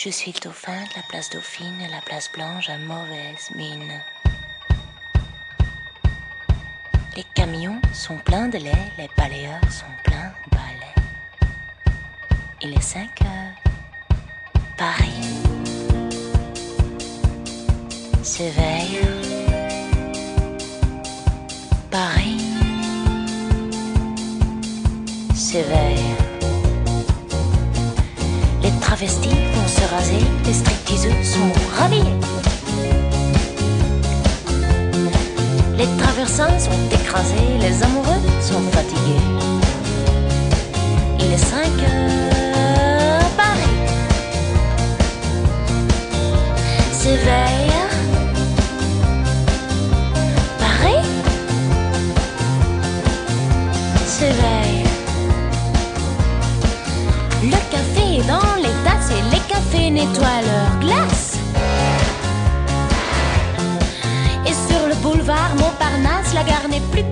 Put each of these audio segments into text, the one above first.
Je suis le dauphin de la place Dauphine la place Blanche à mauvaise mine. Les camions sont pleins de lait, les balayeurs sont pleins de balais. Il est 5 heures. Paris s'éveille. Paris s'éveille. Travestis vont se raser, les stripteaseux sont rhabillés. Les traversins sont écrasés, les amoureux sont fatigués. Il est 5 heures, Paris. Paris cafés nettoient leurs glaces. Et sur le boulevard Montparnasse, la gare n'est plus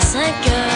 as I go.